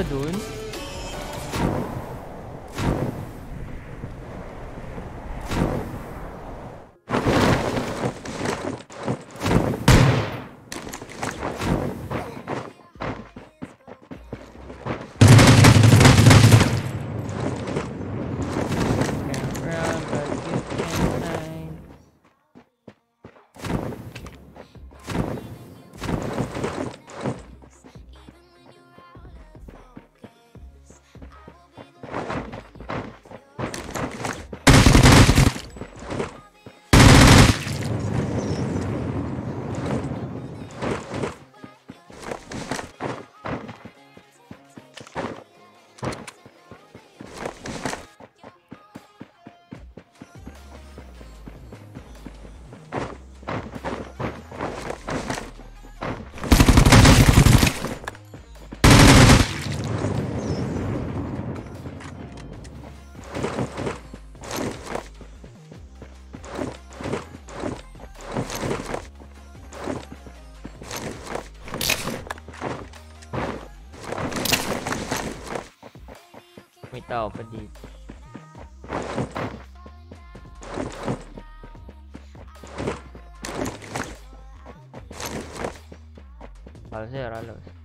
pula dun? ต่อประดิษฐ์เราเสียแล้วเลย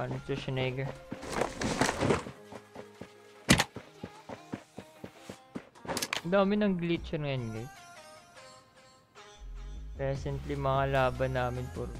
Paano ito Schneeger? Ang dami ng glitch ngayon guys. Recently mga laban namin puro.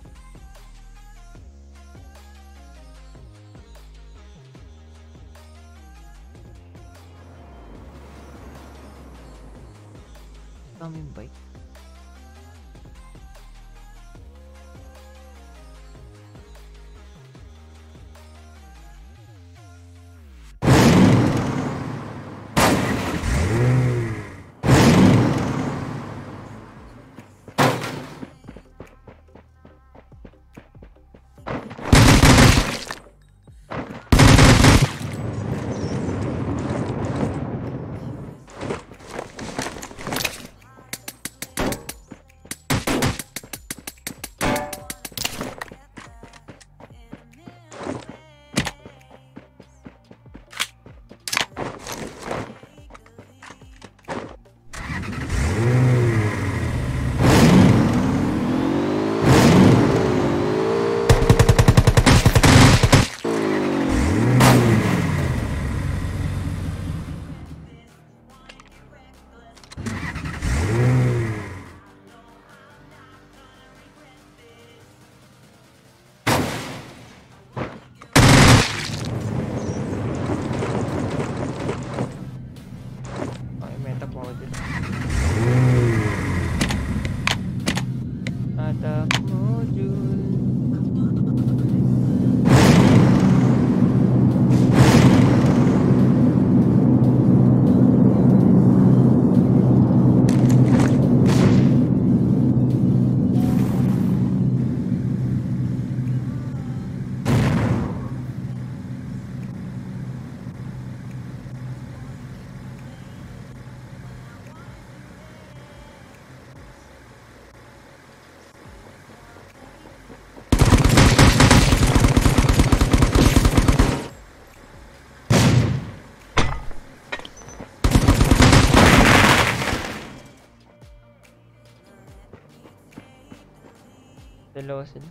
Dalawa sila.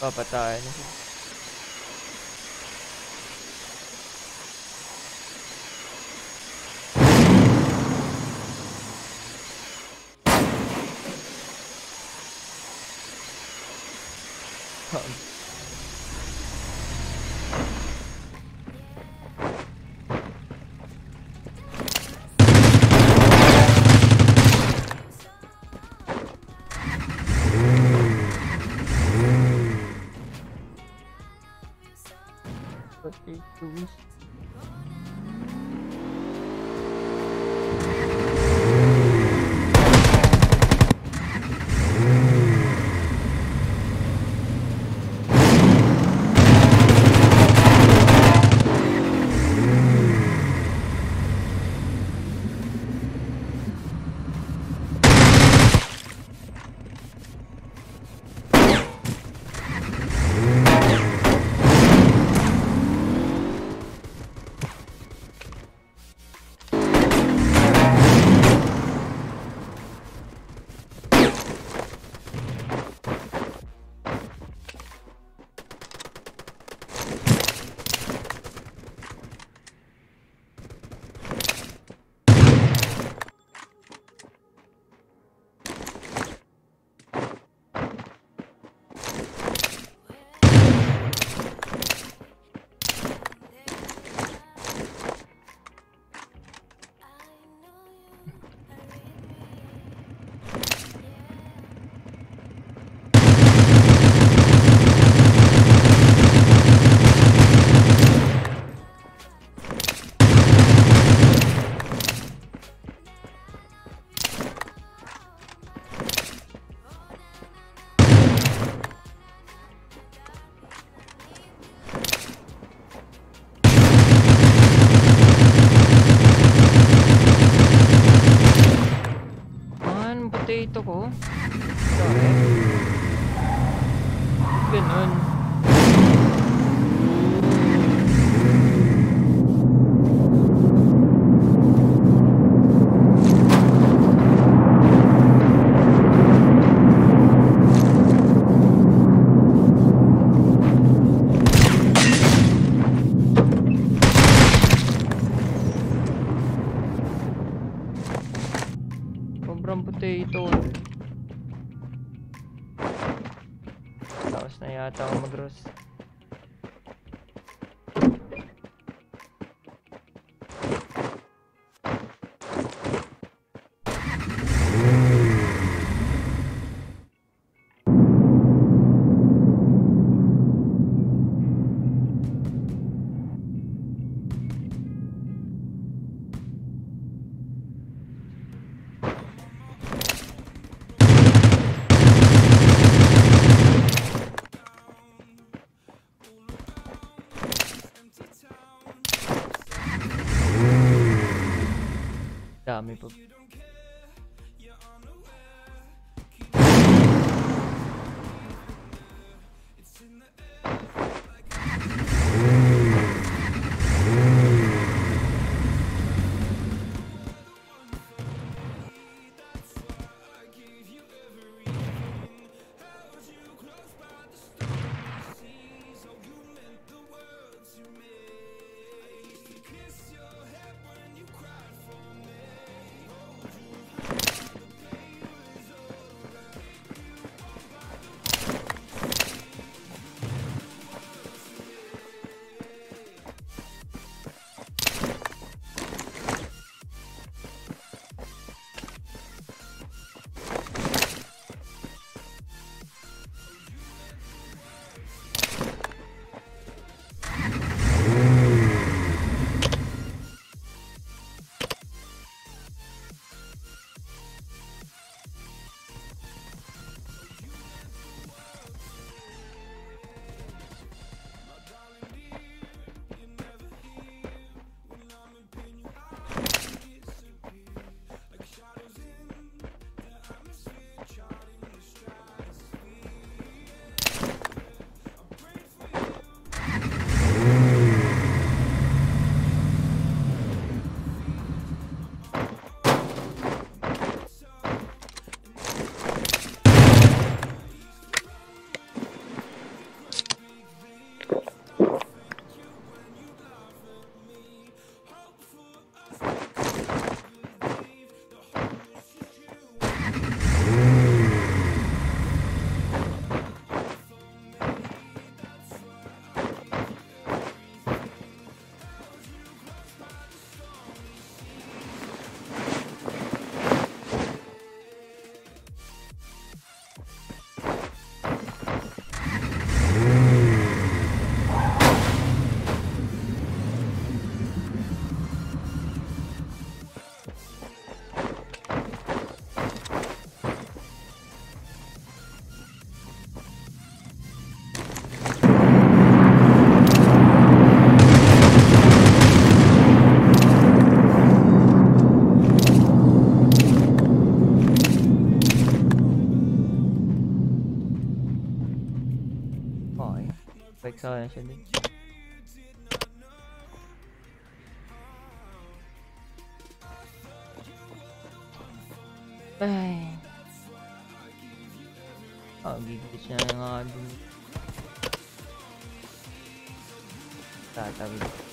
Papatayan na siya. Okay, now. Tapos na yata ako mag-roast. Dami pa. Saka na siya din. Ay. Ah, gigit siya na nga dun. Tatawid.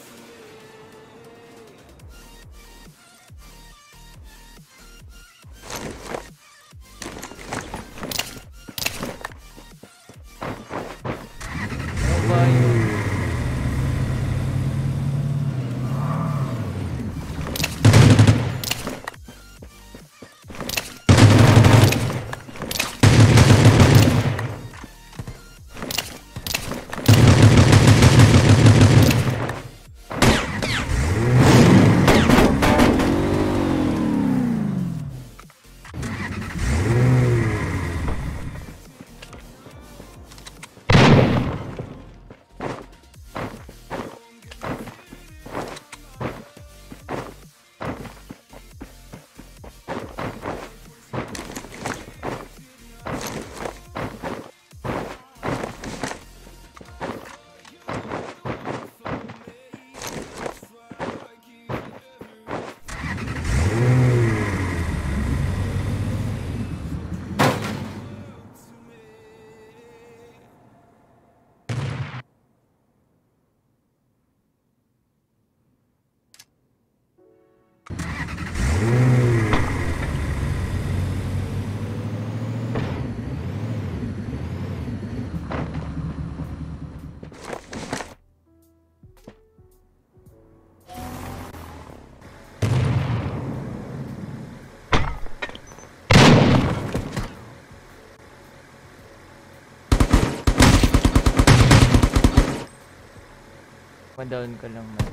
Ma-down ko lang man.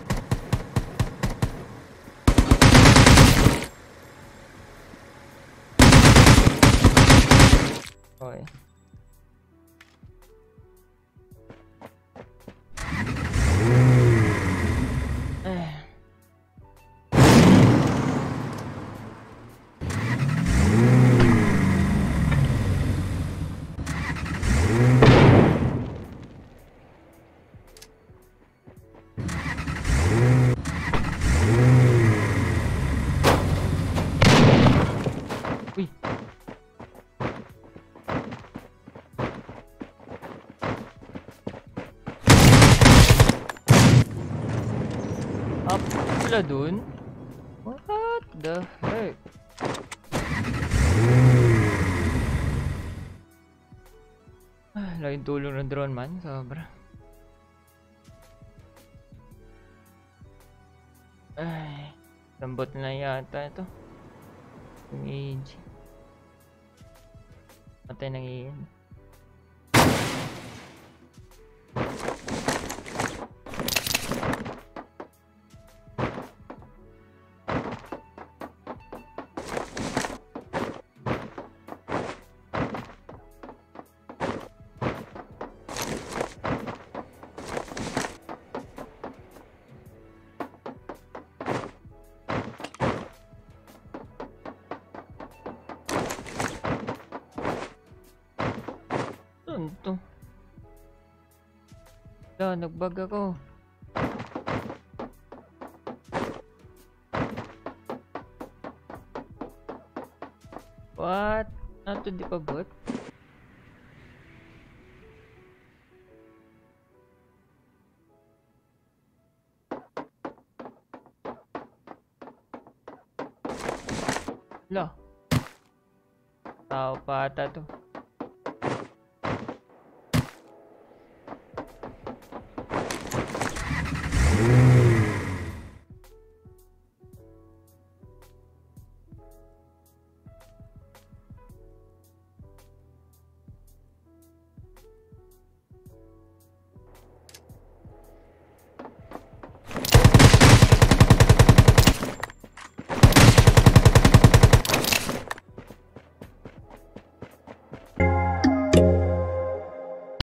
Okay. Pala dun? What the heck? Ah, laking tulong ng drone man, sobra. Ay, lambot na yata ito. Yung age. Patay ng iyan. Saan to? Wala, nagbag ako. What? Nato di pa bot? Wala. Tao pa ata to.